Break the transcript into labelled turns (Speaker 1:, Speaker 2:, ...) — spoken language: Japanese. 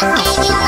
Speaker 1: あ